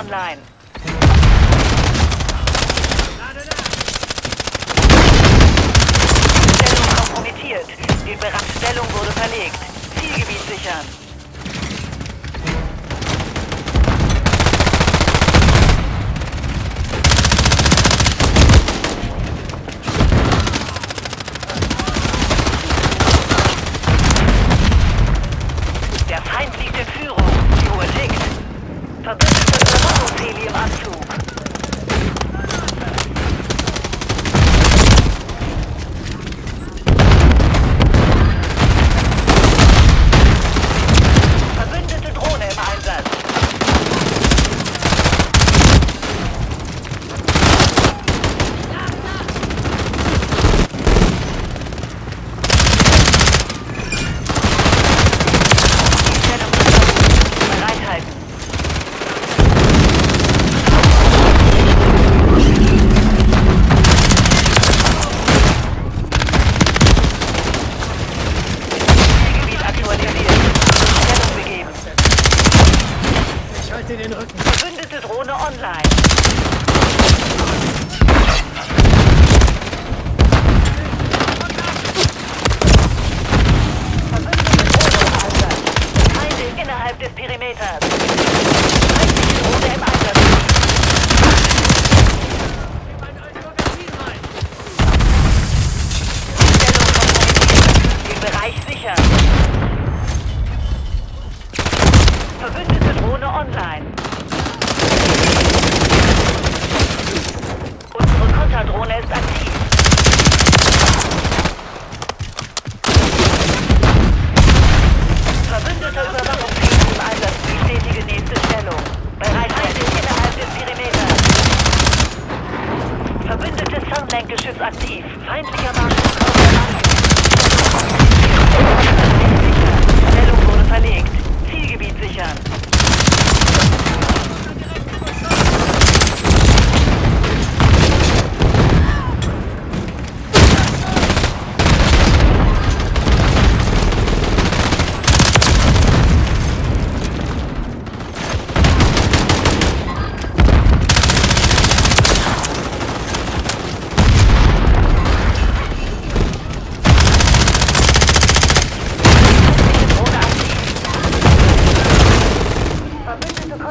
online. Stellung kompromittiert. Die Beratstellung wurde verlegt. Zielgebiet sichern. den Rücken. Verbündete Drohne online. aktiv. Feindlicher Marsch.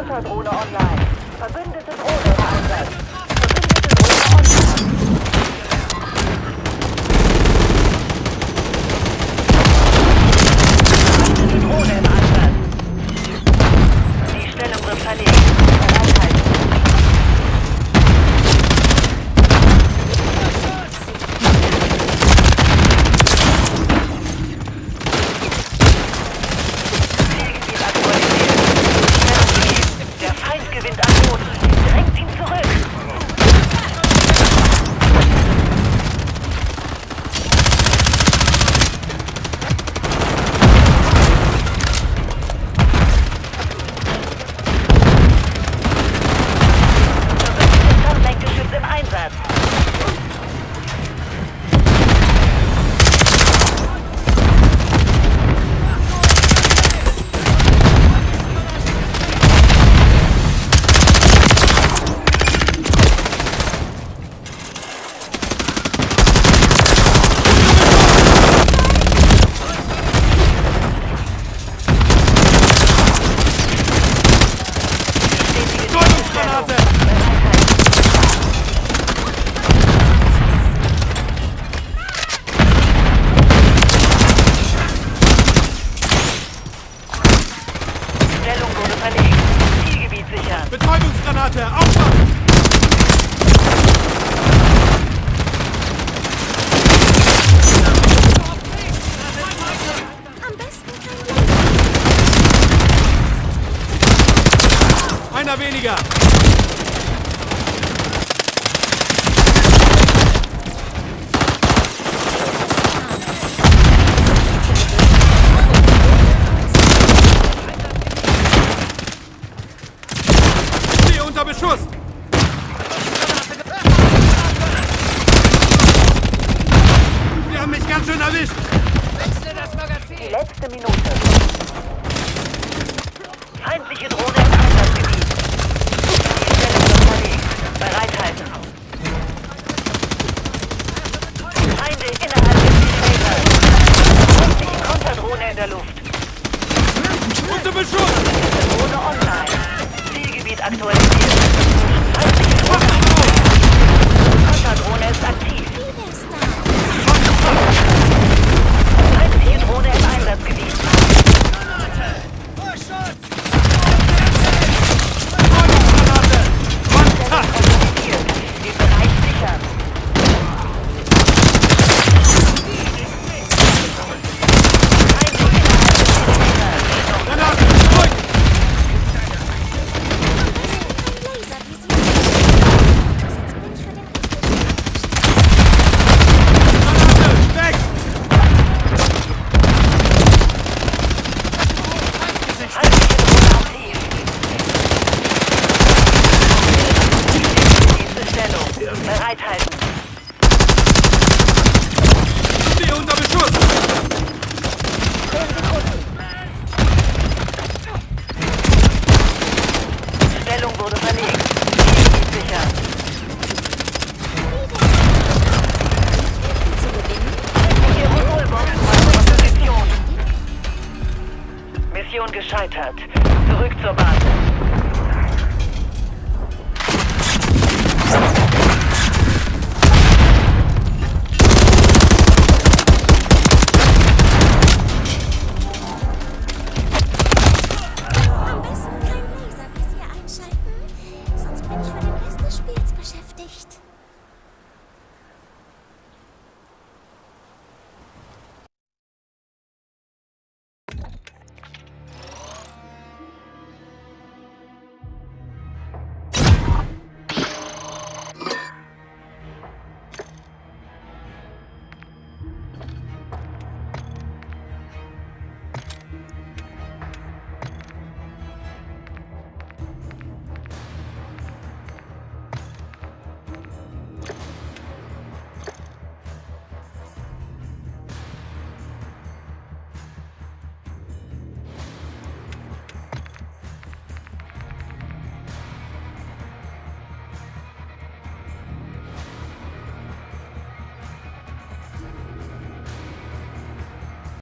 Konterdrohne online. Verbündete Drohne sichern. Betäubungsgranate, aufpassen! Am besten Einer weniger!